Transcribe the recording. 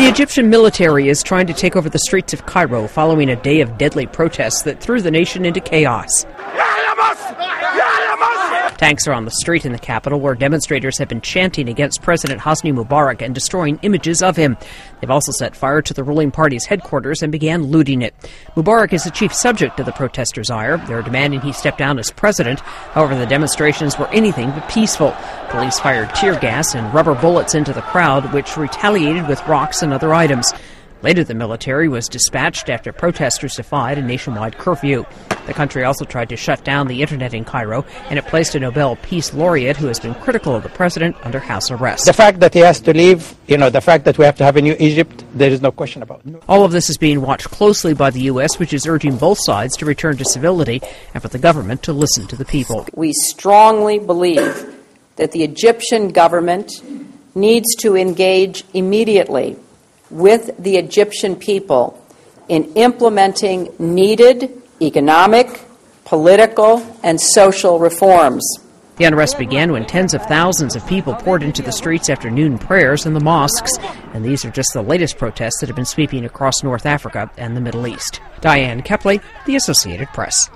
The Egyptian military is trying to take over the streets of Cairo following a day of deadly protests that threw the nation into chaos. Tanks are on the street in the capital where demonstrators have been chanting against President Hosni Mubarak and destroying images of him. They've also set fire to the ruling party's headquarters and began looting it. Mubarak is the chief subject of the protesters' ire. They're demanding he step down as president. However, the demonstrations were anything but peaceful. Police fired tear gas and rubber bullets into the crowd, which retaliated with rocks and other items. Later, the military was dispatched after protesters defied a nationwide curfew. The country also tried to shut down the internet in Cairo, and it placed a Nobel Peace Laureate who has been critical of the president under house arrest. The fact that he has to leave, you know, the fact that we have to have a new Egypt, there is no question about it. All of this is being watched closely by the U.S., which is urging both sides to return to civility and for the government to listen to the people. We strongly believe that the Egyptian government needs to engage immediately with the Egyptian people in implementing needed economic, political, and social reforms. The unrest began when tens of thousands of people poured into the streets after noon prayers in the mosques, and these are just the latest protests that have been sweeping across North Africa and the Middle East. Diane Kepley, The Associated Press.